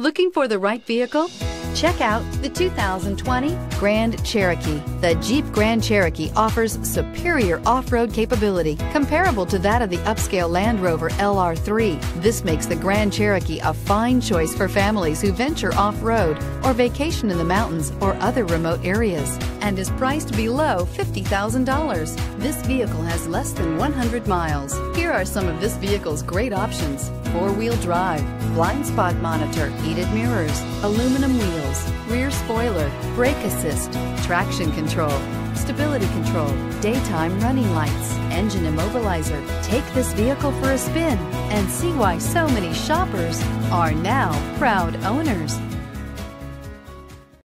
Looking for the right vehicle? Check out the 2020 Grand Cherokee. The Jeep Grand Cherokee offers superior off-road capability comparable to that of the upscale Land Rover LR3. This makes the Grand Cherokee a fine choice for families who venture off-road or vacation in the mountains or other remote areas and is priced below $50,000. This vehicle has less than 100 miles. Here are some of this vehicle's great options. Four-wheel drive, blind spot monitor, heated mirrors, aluminum wheels, rear spoiler, brake assist, traction control, stability control, daytime running lights, engine immobilizer. Take this vehicle for a spin and see why so many shoppers are now proud owners.